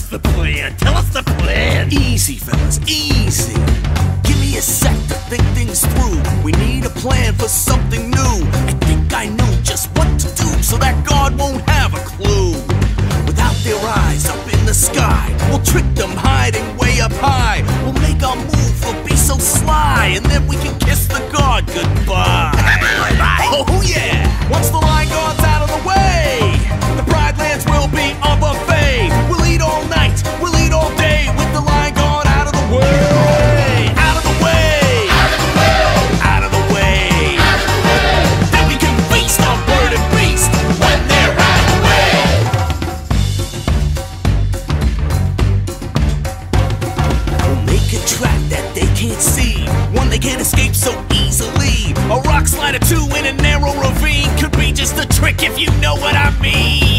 us the plan. Tell us the plan. Easy, fellas, easy. Give me a sec to think things through. We need a plan for something new. I think I know just what to do so that Guard won't have a clue. Without their eyes up in the sky, we'll trick them hiding way up high. We'll make our move, we'll be so sly, and then we can kiss the Guard goodbye. can't escape so easily. A rock slide or two in a narrow ravine could be just a trick if you know what I mean.